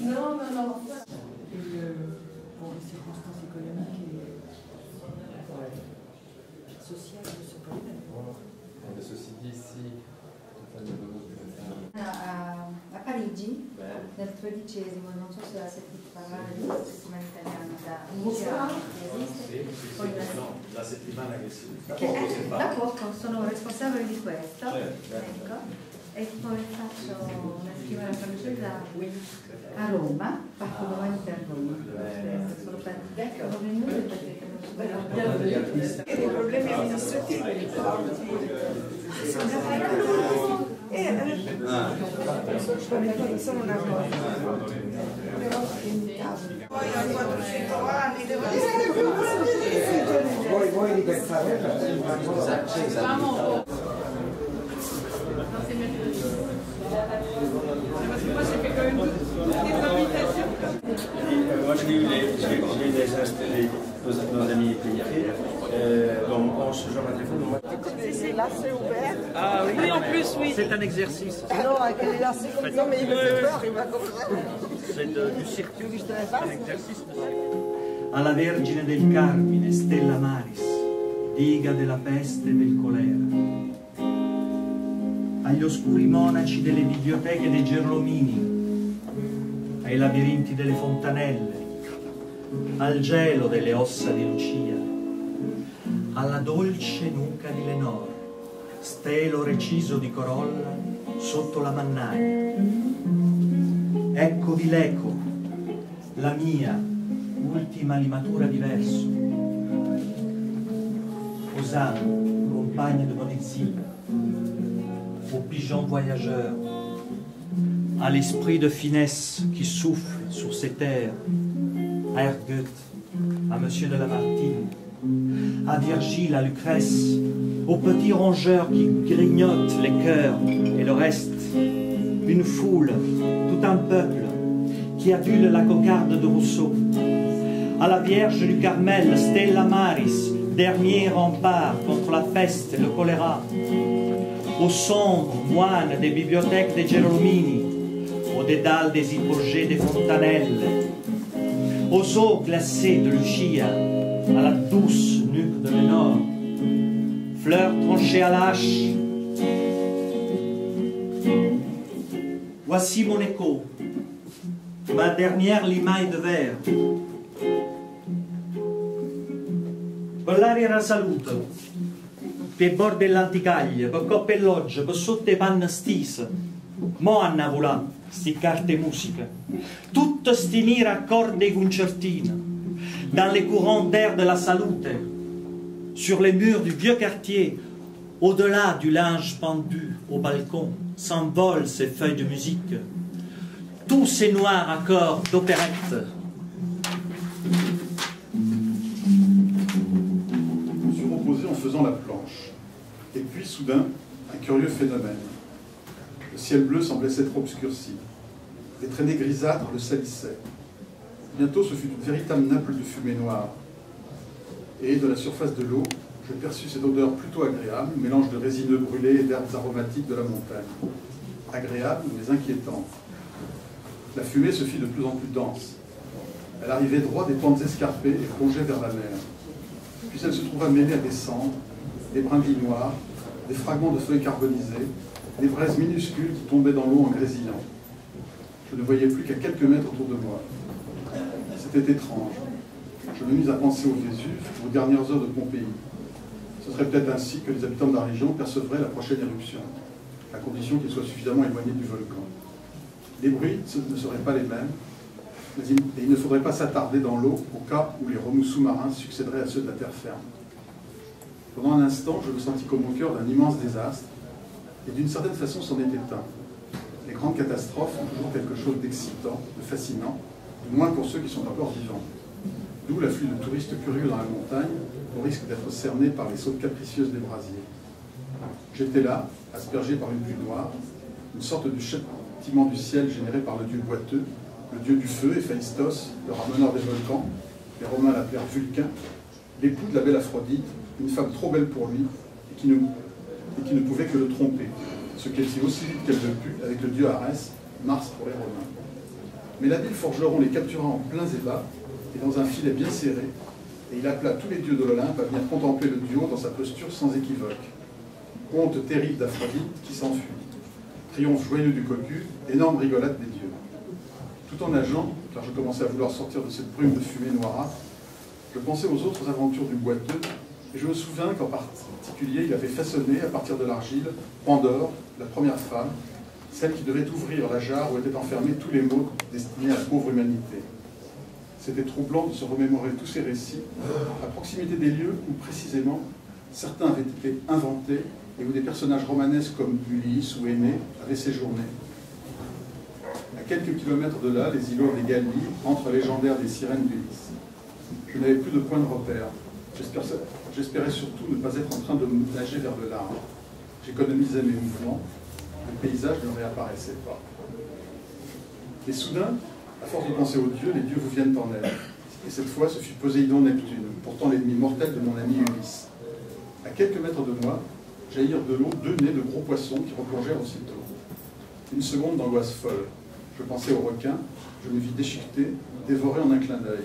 Non, non, non. Et euh, bon, les circonstances économiques et sociales ne sont pas les mêmes. Mais ceci dit, si a, a Parigi nel tredicesimo, non so se la sentite parlare di questa settimana italiana da che esiste. Poi la, No, la settimana che si da poco eh, da poco sono responsabile di questo. Certo. Ecco e poi faccio una settimana francese a Roma, faccio ah, davanti a Roma. Sono venuta perché non i problemi amministrativi ricordo. Sono una cosa. Poi ho 400 anni, devo dire che più voi, voi di pensare, moi, j'ai eu, les- les- nos, nos amis pays euh, bon, on se joint à téléphone. Moi, C'est là, c'est ouvert. ah oui, en plus, oui. C'est un exercice. Non, avec les lacets comme ça, mais il me fait peur, il ça. C'est du circuit. Un exercice. alla Vergine del Carmine, Stella Maris, diga della peste e del colera, agli oscuri monaci delle biblioteche dei Gerlomini, ai labirinti delle fontanelle, al gelo delle ossa di Lucia, alla dolce nuca di Lenore, stelo reciso di corolla sotto la mannaia. Eccovi l'eco, la mia ultima limatura di verso. Âmes, compagnes de mon exil, aux pigeons voyageurs, à l'esprit de finesse qui souffle sur ces terres, à Ergoethe, à Monsieur de Lamartine, à Virgile, à Lucrèce, aux petits rongeurs qui grignotent les cœurs et le reste, une foule, tout un peuple qui adule la cocarde de Rousseau, à la Vierge du Carmel, Stella Maris, dernier rempart contre la peste et le choléra, aux sombres moines des bibliothèques des Gerolmini, aux dédales des hypogées des fontanelles, aux eaux glacées de Lucia, à la douce nuque de Lénore, fleurs tranchées à l'âche. Voici mon écho, ma dernière limaille de verre. Per l'aria era saluto, per bord dell'anticaglia, per coppelloggia, per sotto i panni stisa. Mo hanno volà, sti carte musica. Tutte sti mire accordi e concertine, dans les courants d'air de la salute, sur les murs du vieux quartier, au-delà du linge pendu au balcon, s'envolent ces feuilles de musique. Tous ces noirs accords d'opérette. Je me suis en faisant la planche. Et puis, soudain, un curieux phénomène. Le ciel bleu semblait s'être obscurci. Les traînées grisâtres le salissaient. Bientôt, ce fut une véritable nappe de fumée noire. Et de la surface de l'eau, je perçus cette odeur plutôt agréable, mélange de résineux brûlés et d'herbes aromatiques de la montagne. Agréable, mais inquiétante. La fumée se fit de plus en plus dense. Elle arrivait droit des pentes escarpées et plongeait vers la mer. Puis elle se trouva mêlée à des cendres, des brindilles noires, des fragments de feuilles carbonisées, des braises minuscules qui tombaient dans l'eau en grésillant. Je ne voyais plus qu'à quelques mètres autour de moi. C'était étrange. Je me mis à penser au Vésuve, aux dernières heures de Pompéi. Ce serait peut-être ainsi que les habitants de la région percevraient la prochaine éruption, à condition qu'ils soient suffisamment éloignés du volcan. Les bruits ne seraient pas les mêmes, et il ne faudrait pas s'attarder dans l'eau au cas où les remous sous-marins succéderaient à ceux de la terre ferme. Pendant un instant, je me sentis comme au cœur d'un immense désastre, et d'une certaine façon, c'en était un. Les grandes catastrophes ont toujours quelque chose d'excitant, de fascinant, du moins pour ceux qui sont encore vivants. D'où l'afflux de touristes curieux dans la montagne, au risque d'être cernés par les sautes capricieuses des brasiers. J'étais là, aspergé par une pluie noire, une sorte de châtiment du ciel généré par le dieu boiteux, le dieu du feu, Héphaïstos, le rameneur des volcans, les Romains l'appelèrent Vulcain, l'époux de la belle Aphrodite, une femme trop belle pour lui, et qui ne, et qui ne pouvait que le tromper, ce qu'elle fit aussi vite qu'elle le put avec le dieu Arès, Mars pour les Romains. Mais l'habile forgeron les captura en plein zébat et dans un filet bien serré, et il appela tous les dieux de l'Olympe à venir contempler le duo dans sa posture sans équivoque. Honte terrible d'Aphrodite qui s'enfuit. Triomphe joyeux du cocu, énorme rigolade des dieux. Tout en nageant, car je commençais à vouloir sortir de cette brume de fumée noirâtre, je pensais aux autres aventures du boiteux, et je me souviens qu'en particulier, il avait façonné, à partir de l'argile, Pandore, la première femme, celle qui devait ouvrir la jarre où étaient enfermés tous les maux destinés à la pauvre humanité. C'était troublant de se remémorer tous ces récits à proximité des lieux où, précisément, certains avaient été inventés et où des personnages romanesques comme Ulysse ou Aîné avaient séjourné. À quelques kilomètres de là, les îlots des Gallies, entre légendaires des sirènes d'Ulysse. Je n'avais plus de point de repère. J'espérais surtout ne pas être en train de nager vers le large. J'économisais mes mouvements. Le paysage ne réapparaissait pas. Et soudain, à force de penser aux dieux, les dieux vous viennent en aide. Et cette fois, ce fut Poséidon Neptune, pourtant l'ennemi mortel de mon ami Ulysse. À quelques mètres de moi, jaillirent de l'eau deux nez de gros poissons qui replongèrent aussitôt. Une seconde d'angoisse folle. Je pensais au requin, je me vis déchiqueté, dévoré en un clin d'œil.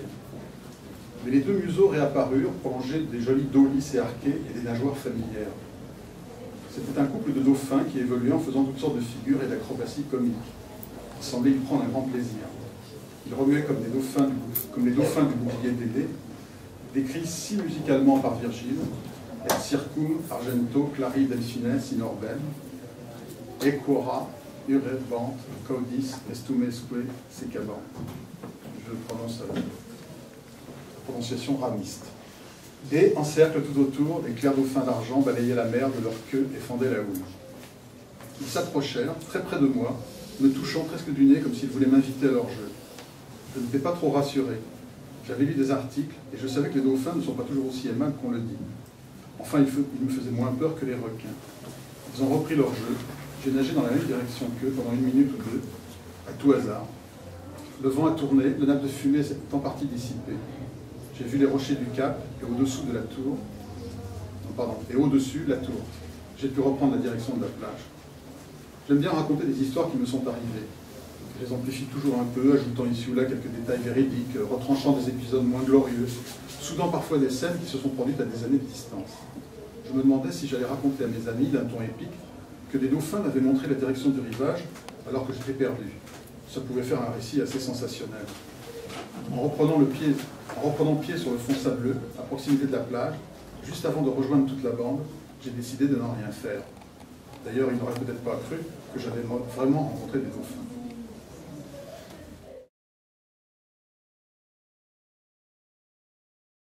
Mais les deux museaux réapparurent, prolongés des jolis dos et arqués et des nageoires familières. C'était un couple de dauphins qui évoluait en faisant toutes sortes de figures et d'acrobaties comiques. Il semblait y prendre un grand plaisir. Ils remuaient comme, des dauphins du, les dauphins du bouclier d'Édée, décrits si musicalement par Virgile, et circum argento clari delphines in orbem, equora urebant caudis estumesque secabant. Je prononce prononciation ramiste. Et en cercle tout autour, les clairs dauphins d'argent balayaient la mer de leur queue et fendaient la houle. Ils s'approchèrent, très près de moi, me touchant presque du nez comme s'ils voulaient m'inviter à leur jeu. Je n'étais pas trop rassuré. J'avais lu des articles et je savais que les dauphins ne sont pas toujours aussi aimables qu'on le dit. Enfin, ils, me faisaient moins peur que les requins. Ils ont repris leur jeu. J'ai nagé dans la même direction qu'eux pendant une minute ou deux, à tout hasard. Le vent a tourné, le nappe de fumée s'est en partie dissipé. J'ai vu les rochers du cap et au-dessous de la tour. pardon, et au-dessus, la tour. J'ai pu reprendre la direction de la plage. J'aime bien raconter des histoires qui me sont arrivées. Je les amplifie toujours un peu, ajoutant ici ou là quelques détails véridiques, retranchant des épisodes moins glorieux, soudant parfois des scènes qui se sont produites à des années de distance. Je me demandais si j'allais raconter à mes amis d'un ton épique que des dauphins m'avaient montré la direction du rivage alors que j'étais perdu. Ça pouvait faire un récit assez sensationnel. En reprenant, le pied, reprenant pied sur le fond sableux, à proximité de la plage, juste avant de rejoindre toute la bande, j'ai décidé de n'en rien faire. D'ailleurs, il n'aurait peut-être pas cru que j'avais vraiment rencontré des dauphins.